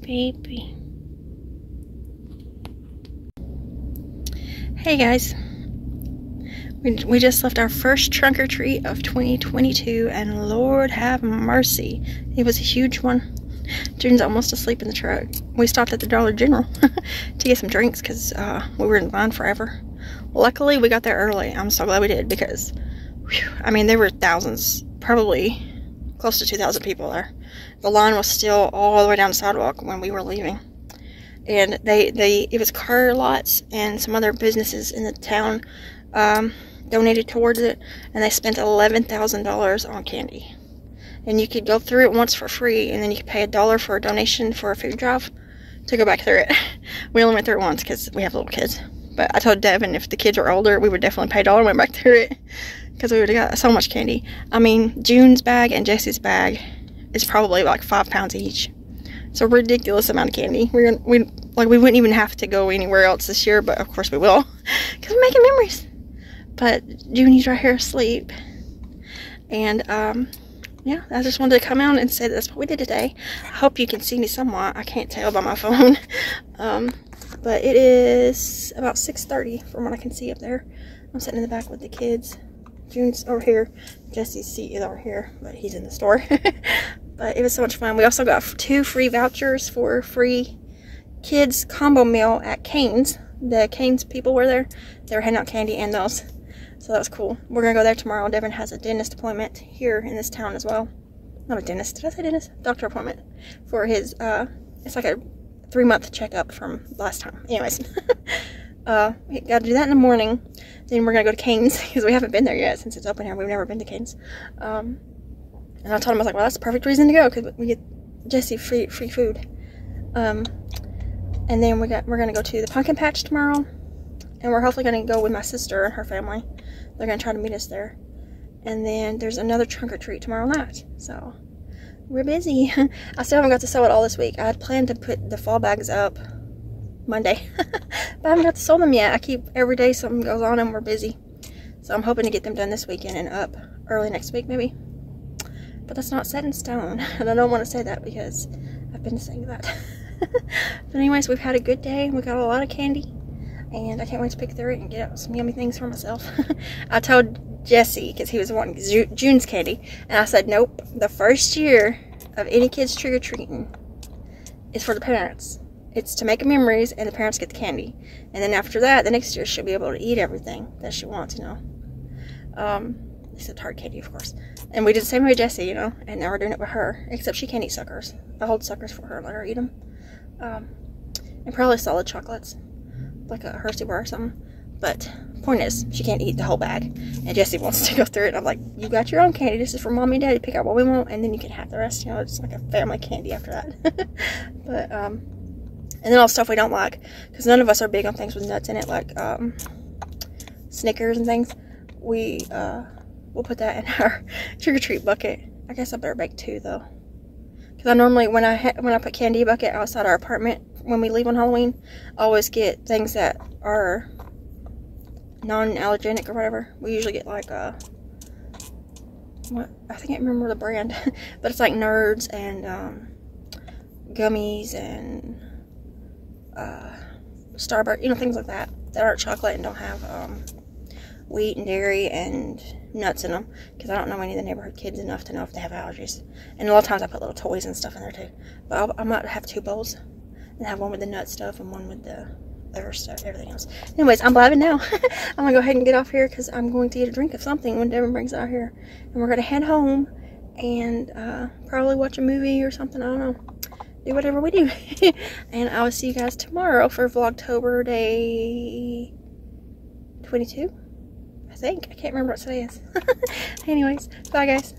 baby. Hey guys. We, we just left our first trunk or treat of 2022 and Lord have mercy. It was a huge one. June's almost asleep in the truck. We stopped at the Dollar General to get some drinks because uh, we were in line forever. Luckily, we got there early. I'm so glad we did because, whew, I mean, there were thousands, probably close to 2,000 people there. The line was still all the way down the sidewalk when we were leaving. And they, they it was car lots and some other businesses in the town um, donated towards it, and they spent $11,000 on candy. And you could go through it once for free, and then you could pay a dollar for a donation for a food drive to go back through it. we only went through it once because we have little kids. But I told Devin if the kids were older, we would definitely pay a dollar and went back through it because we would have got so much candy. I mean, June's bag and Jessie's bag is probably like five pounds each. It's a ridiculous amount of candy. We're we like we wouldn't even have to go anywhere else this year, but of course we will because we're making memories. But Junie's right here asleep, and um, yeah, I just wanted to come out and say that that's what we did today. I hope you can see me somewhat. I can't tell by my phone. um, but it is about 6.30 from what I can see up there. I'm sitting in the back with the kids. June's over here. Jessie's seat is over here, but he's in the store. but it was so much fun. We also got two free vouchers for free kids combo meal at Cane's. The Cane's people were there. They were handing out candy and those. So that was cool. We're going to go there tomorrow. Devin has a dentist appointment here in this town as well. Not a dentist. Did I say dentist? Doctor appointment for his, uh, it's like a three month checkup from last time. Anyways, uh, we got to do that in the morning. Then we're gonna go to Cane's because we haven't been there yet since it's open here. We've never been to Cane's. Um, and I told him I was like, well, that's the perfect reason to go because we get Jessie free free food. Um, and then we got we're gonna go to the pumpkin patch tomorrow, and we're hopefully gonna go with my sister and her family. They're gonna try to meet us there. And then there's another trunk or treat tomorrow night. So we're busy. I still haven't got to sew it all this week. I had planned to put the fall bags up Monday, but I haven't got to sew them yet. I keep every day something goes on and we're busy. So I'm hoping to get them done this weekend and up early next week maybe. But that's not set in stone. And I don't want to say that because I've been saying that. but anyways, we've had a good day. We got a lot of candy. And I can't wait to pick through it and get some yummy things for myself. I told Jessie because he was wanting June's candy. And I said, nope, the first year of any kids trick-or-treating is for the parents. It's to make memories and the parents get the candy. And then after that, the next year she'll be able to eat everything that she wants, you know. Um, except hard candy, of course. And we did the same with Jessie, you know, and now we're doing it with her. Except she can't eat suckers. I hold suckers for her and let her eat them. Um, and probably solid chocolates, like a Hershey bar or something. But point is, she can't eat the whole bag. And Jessie wants to go through it. I'm like, you got your own candy. This is for mommy and daddy. Pick out what we want, and then you can have the rest. You know, it's like a family candy after that. but, um, and then all stuff we don't like. Because none of us are big on things with nuts in it, like, um, Snickers and things. We, uh, we'll put that in our trick-or-treat bucket. I guess I better bake two, though. Because I normally, when I, when I put candy bucket outside our apartment, when we leave on Halloween, I always get things that are non-allergenic or whatever. We usually get like a, uh, what, I think I remember the brand, but it's like Nerds and um, gummies and uh, Starburst, you know, things like that, that aren't chocolate and don't have um, wheat and dairy and nuts in them, because I don't know any of the neighborhood kids enough to know if they have allergies. And a lot of times I put little toys and stuff in there too. But I'll, I might have two bowls and have one with the nut stuff and one with the other stuff, everything else. Anyways, I'm blabbing now. I'm gonna go ahead and get off here because I'm going to get a drink of something when Devin brings out here. And we're gonna head home and uh, probably watch a movie or something. I don't know. Do whatever we do. and I will see you guys tomorrow for Vlogtober day 22. I think. I can't remember what today is. Anyways, bye guys.